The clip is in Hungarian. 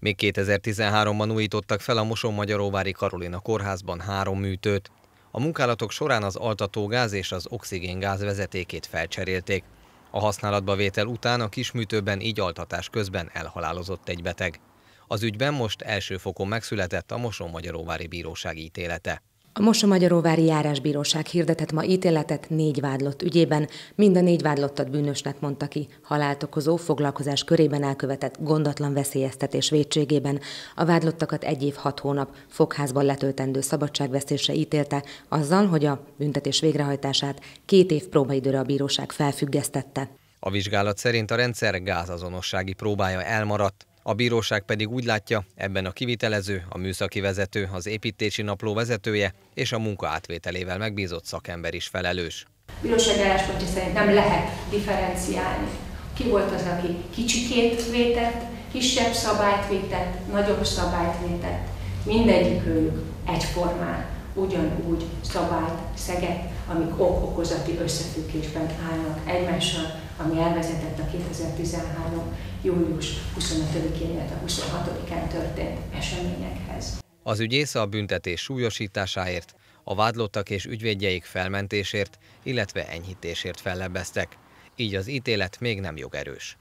Még 2013-ban újítottak fel a Moson-Magyaróvári Karolina kórházban három műtőt. A munkálatok során az altatógáz és az oxigéngáz vezetékét felcserélték. A használatba vétel után a kisműtőben így altatás közben elhalálozott egy beteg. Az ügyben most első fokon megszületett a Moson-Magyaróvári Bíróság ítélete. A Mosa-Magyaróvári Járásbíróság hirdetett ma ítéletet négy vádlott ügyében, mind a négy vádlottat bűnösnek mondta ki, halált okozó foglalkozás körében elkövetett gondatlan veszélyeztetés vétségében. A vádlottakat egy év hat hónap fogházban letöltendő szabadságvesztésre ítélte, azzal, hogy a büntetés végrehajtását két év próbaidőre a bíróság felfüggesztette. A vizsgálat szerint a rendszer gázazonossági próbája elmaradt, a bíróság pedig úgy látja, ebben a kivitelező, a műszaki vezető, az építési napló vezetője és a munka átvételével megbízott szakember is felelős. Bíróság álláspontja szerint nem lehet differenciálni. Ki volt az, aki kicsikét vétett, kisebb szabályt vétett, nagyobb szabályt vétett. Mindegyikőjük egyformán ugyanúgy szabályt szegett, amik ok-okozati összefüggésben állnak egymással, ami elvezetett a 2013. július 25-én, illetve 26-án történt eseményekhez. Az ügyész a büntetés súlyosításáért, a vádlottak és ügyvédjeik felmentésért, illetve enyhítésért fellebbeztek, így az ítélet még nem jogerős.